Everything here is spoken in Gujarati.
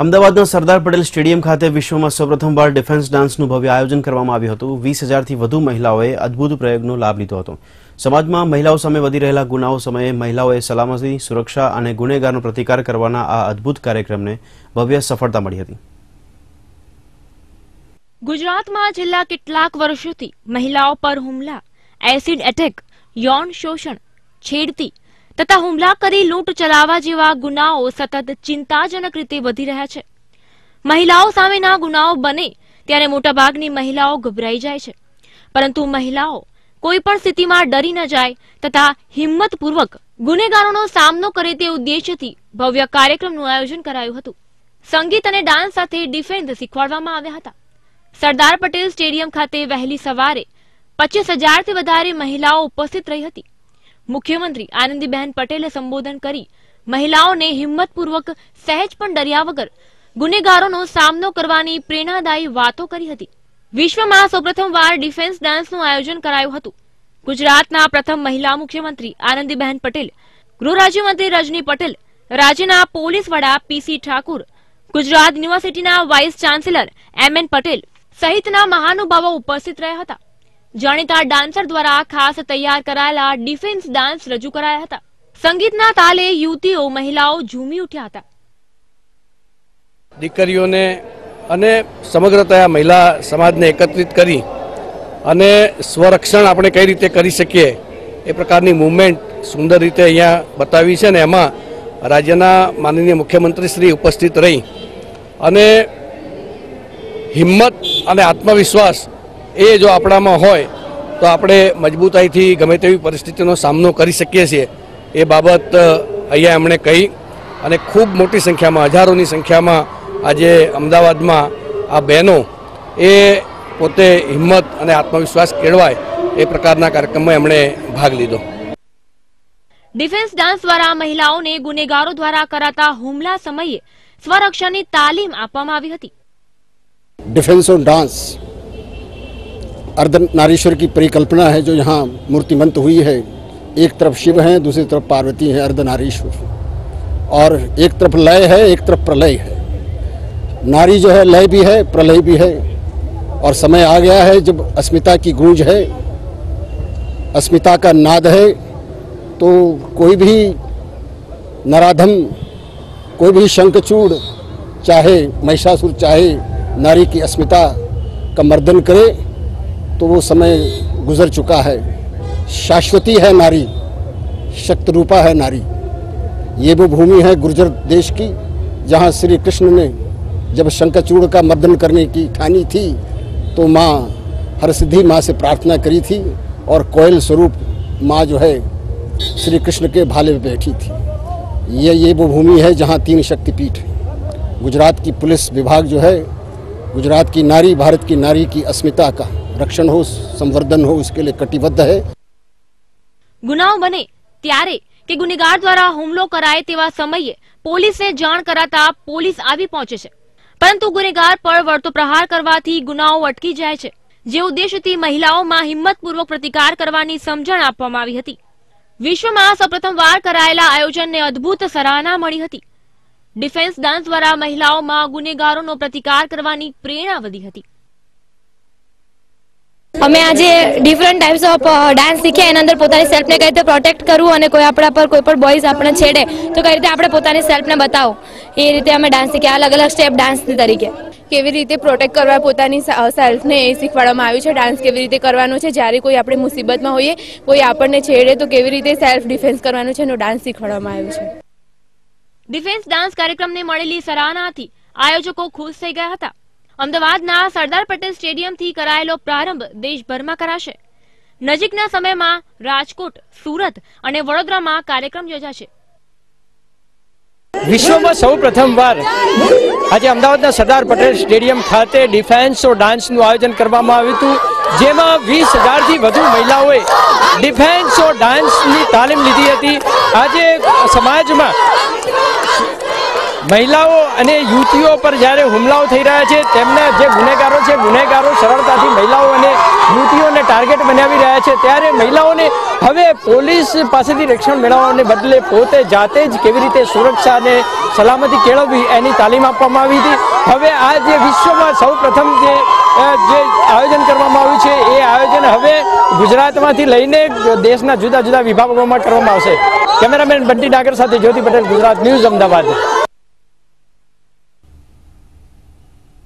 અમદાવાદના સરદાર પટેલ સ્ટેડિયમ ખાતે વિશ્વમાં સૌપ્રથમવાર ડિફેન્સ ડાન્સનું ભવ્ય આયોજન કરવામાં આવ્યું હતું. વીસ હજારથી વધુ મહિલાઓએ અદ્ભુત પ્રયોગનો લાભ લીધો હતો. સમાજમાં મહિલાઓ સામે વધી રહેલા ગુનાઓ સમયે મહિલાઓએ સલામતી, સુરક્ષા અને ગુનેગારનો પ્રતિકાર કરવાના આ અદ્ભુત કાર્યક્રમને ભવ્ય સફળતા મળી હતી. ગુજરાતમાં છેલ્લા કેટલાક વર્ષોથી મહિલાઓ પર હુમલા, એસિડ એટેક, યૌન શોષણ, છેડતી તથા હુમલા કરી લૂંટ ચલાવવા જેવા ગુનાઓ સતત ચિંતાજનક રીતે વધી રહ્યા છે. મહિલાઓ સામેના ગુનાઓ બને ત્યારે મોટાભાગની મહિલાઓ ગભરાઈ જાય છે. પરંતુ મહિલાઓ કોઈ પણ સ્થિતિમાં ડરી ન જાય તથા હિંમતપૂર્વક ગુનેગારોનો સામનો કરે તે ઉદ્દેશ્યથી ભવ્ય કાર્યક્રમનું આયોજન કરાયું હતું. સંગીત અને ડાન્સ સાથે ડિફેન્સ શીખવાડવામાં આવ્યા હતા. સરદાર પટેલ સ્ટેડિયમ ખાતે વહેલી સવારે પચીસ હજારથી વધારે મહિલાઓ ઉપસ્થિત રહી હતી. મુખ્યમંત્રી આનંદીબહેન પટેલે સંબોધન કરી. મહિલાઓને હિંમતપૂર્વક સહેજ પણ ડર્યા વગર ગુનેગારોનો સામનો કરવાની પ્રેરણાદાયી વાતો કરી હતી. વિશ્વમાં સૌપ્રથમવાર ડિફેન્સ ડાન્સનું આયોજન કરાયું હતું. ગુજરાતના પ્રથમ મહિલા મુખ્યમંત્રી આનંદીબહેન પટેલ, ગૃહ રાજ્યમંત્રી રજની પટેલ, રાજ્યના પોલીસ વડા પીસી ઠાકુર, ગુજરાત યુનિવર્સિટીના vice chancellor M N Patel સહિતના મહાનુભાવો ઉપસ્થિત રહ્યા હતા. જાણીતા ડાન્સર દ્વારા ખાસ તૈયાર કરાયેલા ડિફેન્સ ડાન્સ રજૂ કરાયા હતા. સંગીતના તાલે યુવતીઓ, મહિલાઓ ઝૂમી ઉઠ્યા હતા. દીકરીઓને અને સમગ્રતયા મહિલા સમાજને એકત્રિત કરી અને સ્વરક્ષણ આપણે કઈ રીતે કરી શકીએ એ પ્રકારની મૂવમેન્ટ સુંદર રીતે અહીંયા બતાવી છે ને એમાં રાજ્યના માનનીય મુખ્યમંત્રી શ્રી ઉપસ્થિત રહી. અને હિંમત અને આત્મવિશ્વાસ એ જો આપણામાં હોય તો આપણે મજબૂતાઈથી ગમે તેવી પરિસ્થિતિનો સામનો કરી શકીએ છીએ. એ બાબત અહીંયા એમણે કહી અને ખૂબ મોટી સંખ્યામાં હજારોની સંખ્યામાં આજે અમદાવાદમાં આ બહેનો એ પોતે હિંમત અને આત્મવિશ્વાસ કેળવાય એ પ્રકારના કાર્યક્રમમાં એમણે ભાગ લીધો. ડિફેન્સ ડાન્સ દ્વારા મહિલાઓને ગુનેગારો દ્વારા કરાતા હુમલા સમયે સ્વરક્ષણની તાલીમ આપવામાં આવી હતી. ડિફેન્સ ઓન ડાન્સ अर्ध नारीश्वर की परिकल्पना है, जो यहाँ मूर्तिमंत हुई है। एक तरफ़ शिव हैं, दूसरी तरफ़ पार्वती हैं अर्ध नारीश्वर और एक तरफ़ लय है, एक तरफ़ प्रलय है। नारी जो है, लय भी है, प्रलय भी है। और समय आ गया है, जब अस्मिता की गूंज है, अस्मिता का नाद है तो कोई भी नराधम, कोई भी शंखचूड़ चाहे, महिषासुर चाहे, नारी की अस्मिता का मर्दन करे तो वो समय गुजर चुका है। शाश्वती है नारी शक्त रूपा है नारी। ये वो भूमि है गुर्जर देश की, जहाँ श्री कृष्ण ने जब शंखचूड़ का मर्दन करने की ठानी थी तो माँ हरसिद्धि माँ से प्रार्थना करी थी और कोयल स्वरूप माँ जो है श्री कृष्ण के भाले में बैठी थी। ये ये वो भूमि है जहाँ तीन शक्तिपीठ गुजरात की पुलिस विभाग जो है, गुजरात की नारी, भारत की नारी की अस्मिता का रक्षण हो संवर्धन हो उसके लिए कटिबद्ध है ગુનાઓ બને ત્યારે કે ગુનેગાર દ્વારા હુમલો કરાય તેવા સમયે પોલીસને જાણ કરાતા પોલીસ આવી પહોંચે છે પરંતુ ગુનેગાર પર વળતો પ્રહાર કરવાથી ગુનાઓ અટકી જાય છે જે ઉદ્દેશથી મહિલાઓમાં હિંમતપૂર્વક પ્રતિકાર કરવાની સમજણ આપવામાં આવી હતી વિશ્વમાં સૌપ્રથમવાર કરાયેલા આયોજનને અદ્ભુત સરાહના મળી હતી ડિફેન્સ ડાન્સ દ્વારા મહિલાઓમાં ગુનેગારોનો પ્રતિકાર કરવાની પ્રેરણા વધી હતી અમે આજે ડિફરન્ટ ટાઈપ્સ ઓફ ડાન્સ શીખ્યા. એના અંદર પોતાની સેલ્ફને કઈ રીતે પ્રોટેક્ટ કરવું અને કોઈ આપણા પર કોઈ પણ બોયઝ આપણે છેડે તો કઈ રીતે આપણે પોતાની સેલ્ફને બતાવો? એ રીતે અમે ડાન્સ શીખ્યા. અલગ અલગ સ્ટેપ ડાન્સની તરીકે. કેવી રીતે પ્રોટેક્ટ કરવા પોતાની સેલ્ફને એ શીખવાડવામાં આવ્યું છે? ડાન્સ કેવી રીતે કરવાનો છે? જ્યારે કોઈ આપણે મુસીબતમાં હોઈએ કોઈ આપણને છેડે તો કેવી રીતે સેલ્ફ ડિફેન્સ કરવાનું છે? એનો ડાન્સ શીખવાડવામાં આવ્યું છે. ડિફેન્સ ડાન્સ કાર્યક્રમને મળેલી સરાહનાથી આયોજકો ખુશ થઈ ગયા હતા. અમદાવાદના સરદાર પટેલ સ્ટેડિયમથી કરાયેલો પ્રારંભ દેશભરમાં કરાશે. નજીકના સમયમાં રાજકોટ, સુરત અને વડોદરામાં કાર્યક્રમ યોજાશે. વિશ્વમાં સૌ પ્રથમવાર આજે અમદાવાદના સરદાર પટેલ સ્ટેડિયમ ખાતે ડિફેન્સ ઓ ડાન્સનું આયોજન કરવામાં આવ્યું હતું, જેમાં વીસ હજારથી વધુ મહિલાઓએ ડિફેન્સ ઓ ડાન્સની તાલીમ લીધી હતી. આજે સમાજમાં મહિલાઓ અને યુવતીઓ પર જ્યારે હુમલાઓ થઈ રહ્યા છે, તેમના જે ગુનેગારો છે, ગુનેગારો સરળતાથી મહિલાઓ અને યુવતીઓને ટાર્ગેટ બનાવી રહ્યા છે. ત્યારે મહિલાઓને હવે પોલીસ પાસેથી રક્ષણ મેળવવાને બદલે પોતે જાતે જ કેવી રીતે સુરક્ષા અને સલામતી કેળવવી એની તાલીમ આપવામાં આવી હતી. હવે આ જે વિશ્વમાં સૌ પ્રથમ જે જે આયોજન કરવામાં આવ્યું છે, એ આયોજન હવે ગુજરાતમાંથી લઈને દેશના જુદા જુદા વિભાગોમાં કરવામાં આવશે. કેમેરામેન બંટી ડાગર સાથે જ્યોતિ પટેલ, ગુજરાત ન્યૂઝ અમદાવાદ.